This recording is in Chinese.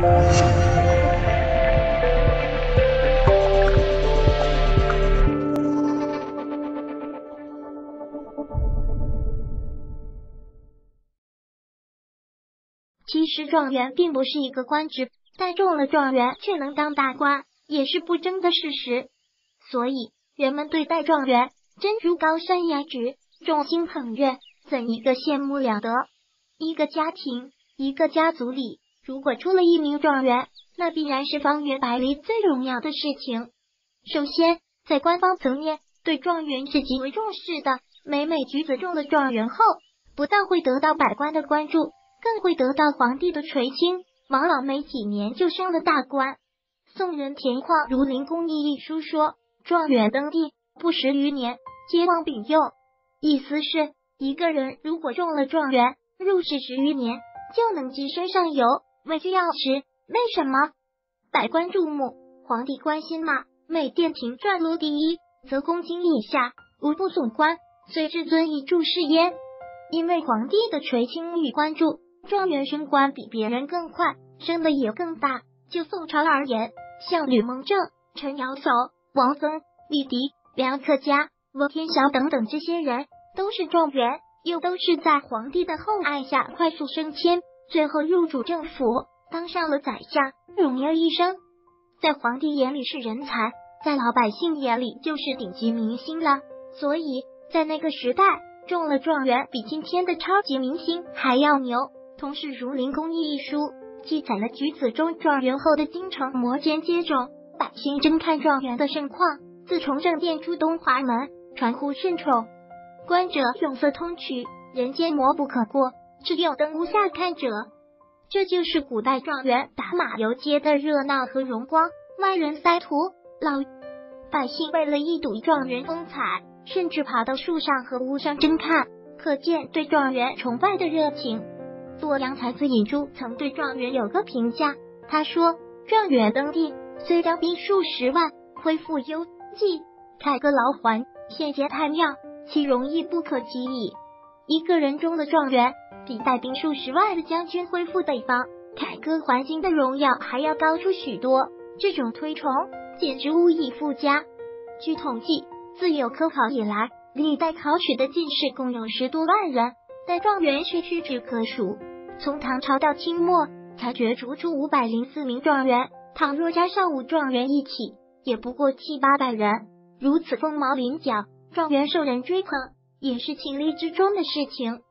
其实状元并不是一个官职，但中了状元却能当大官，也是不争的事实。所以人们对待状元真如高山仰止，众星捧月，怎一个羡慕了得！一个家庭，一个家族里，如果出了一名状元，那必然是方圆百里最荣耀的事情。首先，在官方层面，对状元是极为重视的。每每举子中了状元后，不但会得到百官的关注，更会得到皇帝的垂青。王老没几年就升了大官。宋人田况《儒林公义》一书说：“状元登第，不十余年，皆望丙佑。”意思是，一个人如果中了状元，入仕十余年，就能跻身上游，位居要职。为什么？百官注目，皇帝关心嘛。每殿廷传录第一，则公卿以下无不耸官，虽至尊以注事焉。因为皇帝的垂青与关注，状元升官比别人更快，升的也更大。就宋朝而言，像吕蒙正、陈尧叟、王僧、李迪、梁克家。温天祥等等这些人都是状元，又都是在皇帝的厚爱下快速升迁，最后入主政府，当上了宰相，荣耀一生。在皇帝眼里是人才，在老百姓眼里就是顶级明星了。所以在那个时代，中了状元比今天的超级明星还要牛。同是，《儒林公义》一书记载了举子中状元后的京城摩肩接踵，百姓争看状元的盛况。自从正殿出东华门。传呼甚宠，观者永色通衢，人间魔不可过。只有灯屋下看者，这就是古代状元打马游街的热闹和荣光。万人塞图，老百姓为了一睹状元风采，甚至爬到树上和屋上争看，可见对状元崇拜的热情。洛阳才子尹洙曾对状元有个评价，他说：“状元登第，虽将兵数十万，恢复幽寂，凯歌劳还。”献捷太庙，其容易不可及矣。一个人中的状元，比带兵数十万的将军恢复北方、凯歌还京的荣耀还要高出许多。这种推崇简直无以复加。据统计，自有科考以来，历代考取的进士共有十多万人，但状元却屈指可数。从唐朝到清末，才决逐出五百零四名状元，倘若加上武状元一起，也不过七八百人。如此凤毛麟角，状元受人追捧，也是情理之中的事情。